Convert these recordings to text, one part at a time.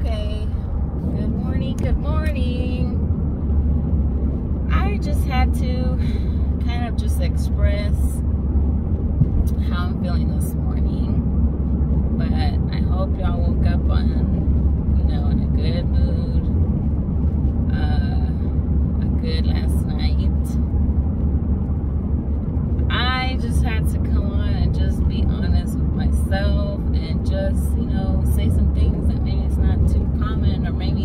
Okay. Good morning. Good morning. I just had to kind of just express how I'm feeling this morning. But I hope y'all woke up on, you know, in a good mood. Uh, a good last night. I just had to come on and just be honest with myself and just, you know, say some things that maybe it's not too common or maybe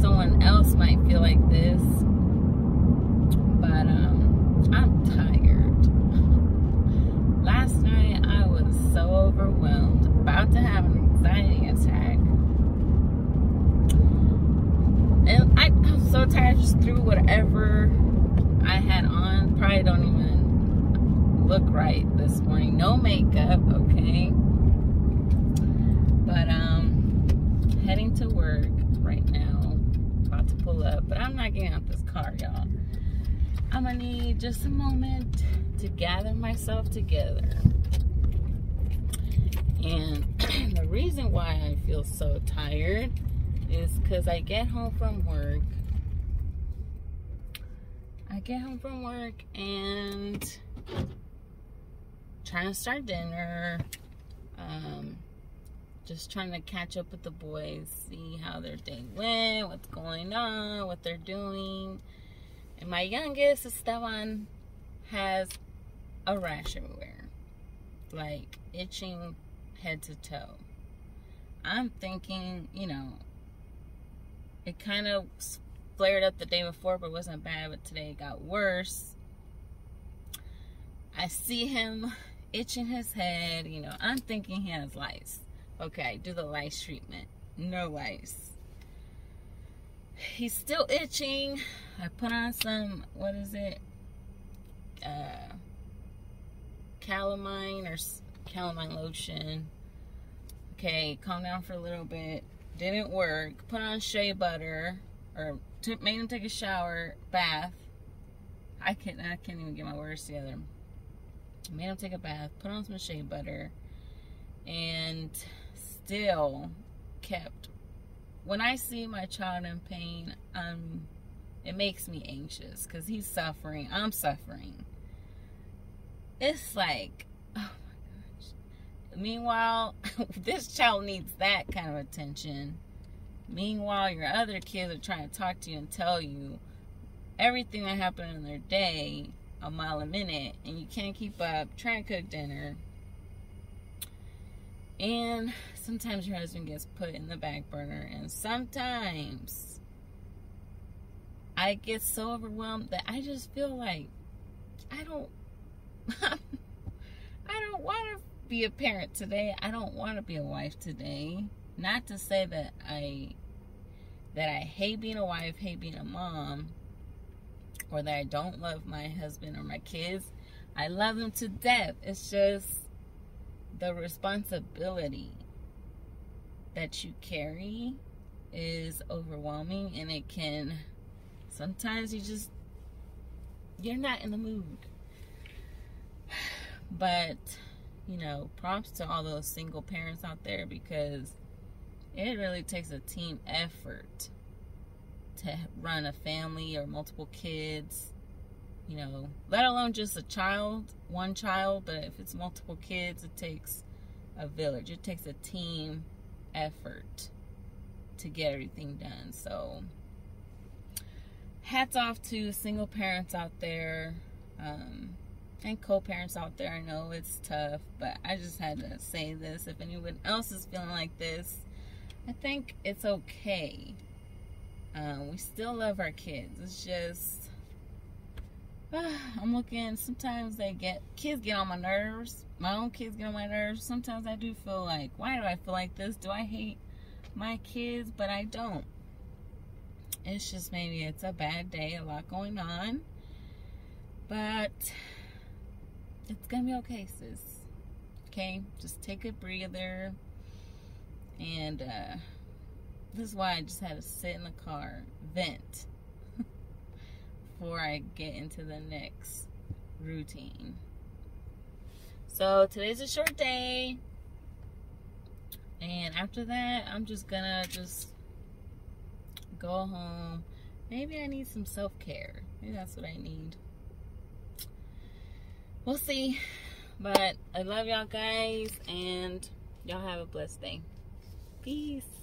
someone else might feel like this. But um I'm tired. Last night I was so overwhelmed, about to have an anxiety attack. And I, I'm so tired, just threw whatever I had on. Probably don't even look right this morning. No makeup, okay? But um heading to work right now. About to pull up. But I'm not getting out this car, y'all. I'm gonna need just a moment to gather myself together. And the reason why I feel so tired is because I get home from work. I get home from work and trying to start dinner. Um, just trying to catch up with the boys, see how their day went, what's going on, what they're doing. And my youngest, Esteban, has a rash everywhere. Like itching head to toe. I'm thinking, you know, it kind of flared up the day before, but wasn't bad. But today it got worse. I see him itching his head. You know, I'm thinking he has lice. Okay, do the lice treatment. No lice. He's still itching. I put on some, what is it? Uh, calamine or calamine lotion. Okay, calm down for a little bit. Didn't work. Put on shea butter or made him take a shower, bath. I can't, I can't even get my words together. Made him take a bath. Put on some shea butter, and still kept. When I see my child in pain, um, it makes me anxious because he's suffering. I'm suffering. It's like. Meanwhile, this child needs that kind of attention. Meanwhile, your other kids are trying to talk to you and tell you everything that happened in their day a mile a minute, and you can't keep up trying to cook dinner. And sometimes your husband gets put in the back burner, and sometimes I get so overwhelmed that I just feel like I don't I don't want to be a parent today. I don't want to be a wife today. Not to say that I that I hate being a wife, hate being a mom, or that I don't love my husband or my kids. I love them to death. It's just the responsibility that you carry is overwhelming and it can sometimes you just you're not in the mood but you know props to all those single parents out there because it really takes a team effort to run a family or multiple kids you know let alone just a child one child but if it's multiple kids it takes a village. It takes a team effort to get everything done. So hats off to single parents out there. Um, and co-parents out there i know it's tough but i just had to say this. If anyone else is feeling like this i think it's okay. Um, we still love our kids. It's just uh, i'm looking sometimes they get kids get on my nerves. My own kids get on my nerves. Sometimes i do feel like why do i feel like this? Do i hate my kids? But i don't. It's just maybe it's a bad day, a lot going on. But it's gonna be okay, sis. Okay? Just take a breather. And uh, this is why I just had to sit in the car, vent, before I get into the next routine. So today's a short day. And after that, I'm just gonna just go home. Maybe I need some self care. Maybe that's what I need. We'll see. But I love y'all guys and y'all have a blessed day. Peace.